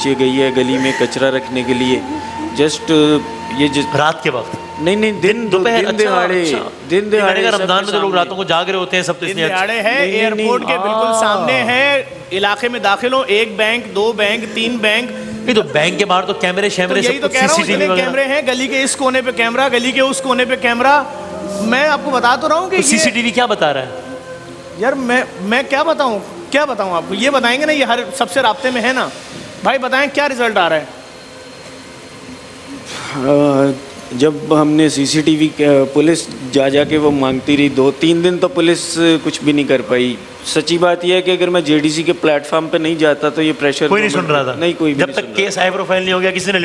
नीचे गई है गली में कचरा रखने के लिए। जस्ट ये जिस रात के वक्त। नहीं नहीं दिन दोपहर दिन अच्छा, दिहाड़े अच्छा। दिन दिहाड़े रमज़ान में तो लोग रातों को जाग रहे होते हैं सब तो दिन अच्छा- दिहाड़े है एयरपोर्ट के बिल्कुल हाँ। सामने है इलाके में दाखिल हो एक बैंक दो बैंक तीन बैंक। नहीं तो बैंक के बाहर तो कैमरे तो शैमरे यही सब तो हूँ सीसीटीवी कैमरे हैं गली के इस कोने पे कैमरा गली के उस कोने पे कैमरा। मैं आपको बता तो रहा हूँ कि तो सीसीटीवी क्या बता रहा है? यार मैं मैं क्या बताऊँ? क्या बताऊँ आपको? ये बताएँगे ना ये हर सबसे रबते में है ना। भाई बताएँ क्या रिज़ल्ट आ रहा है? जब हमने सीसीटीवी पुलिस जा जा के वो मांगती रही दो तीन दिन तो पुलिस कुछ भी नहीं कर पाई। सच्ची बात यह है कि अगर मैं जेडीसी के प्लेटफॉर्म पे नहीं जाता तो ये प्रेशर कोई नहीं सुन रहा था। नहीं कोई भी जब नहीं तक केस हाई प्रोफ़ाइल नहीं हो गया किसी ने